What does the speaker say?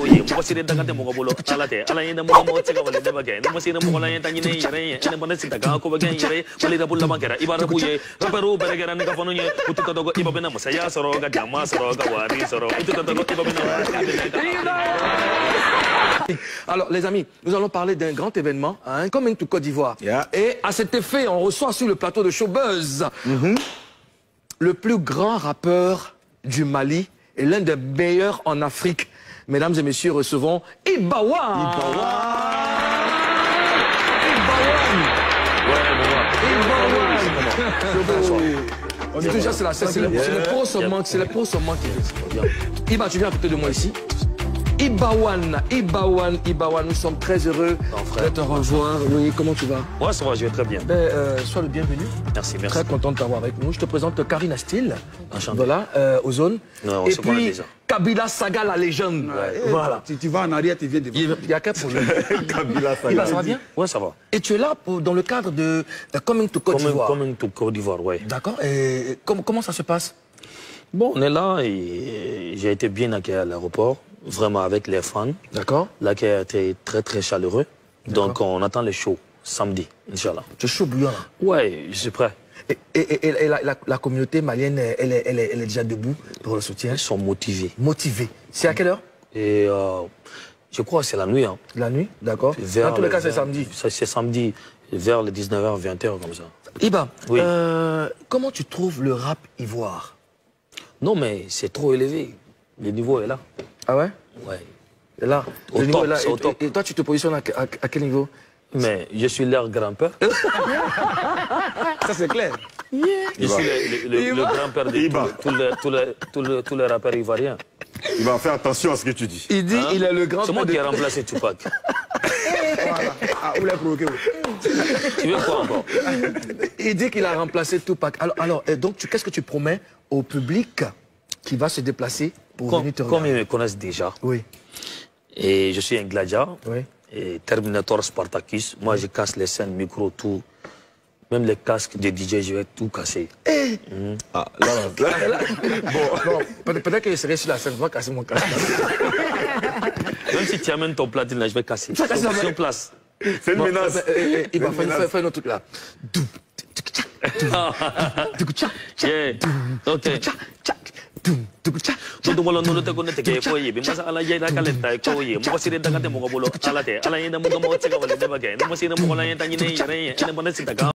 ko ye mɔgɔ siri daga tɛ mɔgɔ bolo ala tɛ ala ye ne mɔgɔ mɔgɔ tɛ ka wale ne ba kɛ ne ma siri mɔgɔ la ye ta ɲini yɛrɛ ye ne mana sigi daga ko bɛ kɛ n yɛrɛ ye wali rabu laban kɛra i b'a rabu ye rapɛriw bɛrɛ kɛra ne ka fɔnɔ ye u tɛ tɔtɔ ko i ba bɛna masaya sɔrɔ ka jama sɔrɔ ka wari sɔrɔ u tɛ tɔtɔ ko i ba bɛna Alors, les amis, nous allons parler d'un grand événement, hein, Coming to Côte d'Ivoire. Yeah. Et à cet effet, on reçoit sur le plateau de Showbuzz le plus grand rappeur du Mali et l'un des meilleurs en Afrique. Mesdames et messieurs, recevons Ibawan. On est déjà, c'est la c'est c'est le pro seulement, c'est le pro seulement qui. Iba, tu viens à côté de moi ici. Ibawan, Ibawan, Ibawan, nous sommes très heureux de te revoir. Oui, comment tu vas? Ouais, ça va, je vais très bien. ben, euh, Sois le bienvenu. Merci, merci. Très content de t'avoir avec nous. Je te présente Karina Steele. Enchanté. Voilà, euh, aux zones. Non, on Et se connaît puis, déjà. Kabila Saga, la légende. Voilà. Tu, tu vas en arrière, tu viens devant. Il n'y a qu'un problème. Kabila Saga. Ça va bien Ouais, ça va. Et tu es là pour- dans le cadre de, de Coming to Côte d'Ivoire. comme tout Côte d'Ivoire, ouais. D'accord. Et comment, comment ça se passe? Bon, on est là et j'ai été bien accueilli à l'aéroport, vraiment avec les fans. D'accord. L'accueil a été très très chaleureux. Donc on attend les shows samedi, Inch'Allah. Tu es chaud bouillant là. Ouais, je suis prêt. Et, et- et- et la, la- la communauté malienne, elle est, elle, est, elle est déjà debout pour le soutien. Ils sont motivés. Motivée. C'est à quelle heure? Et euh, je crois que c'est la nuit. Hein. La nuit, d'accord. Dans tous les le- cas, c'est samedi. C'est samedi, vers les 19h, 20h comme ça. Iba, Oui. euh, comment tu trouves le rap ivoire? Non, mais c'est trop élevé. Le niveau est là. Ah ouais? Ouais. Et là, Au le niveau top, est là. au Et- top. Et, et toi, tu te positionnes à, à- à quel niveau? Mais je suis leur grand-père. Ça, c'est clair. Je suis le, le- le- le grand-père de tous les, rappeurs ivoiriens. Il va faire attention à ce que tu dis. Il dit il est le grand C'est moi de... qui ai remplacé Tupac. Voilà. Ah, vous l'avez provoqué. oui. tu veux quoi encore? Il dit qu'il a remplacé Tupac. Alors, alors et donc, tu- qu'est-ce que tu promets au public qui va se déplacer pour comme, venir te comme ils me connaissent déjà, Oui, et je suis un gladiateur, oui. et Terminator Spartacus, moi je casse les scènes, micro, tout. Même les casques de DJ, je vais tout casser. Ah, là, là, là. Bon, peut- peut-être que je serai sur la scène, je vais casser mon casque. Même si tu amènes ton platine là, je vais casser. Sur place. C'est une Bon, menace. euh, euh, euh, il va faire, faire, autre truc là. Doum, tuk, tcha, doum, tuk, tcha, tcha, Yeah. Ok. tcha, tcha, doum, tuk, tcha, tcha. Tutu wala nunu te kone te ke ko ye bi masa ala ye da kale ta ko ye mo sire daga te mo ko bolo ala te ala ye da mo mo te ka wale de ba ke mo sire mo la ye ta ni ne yere ye ne mo ne sita ka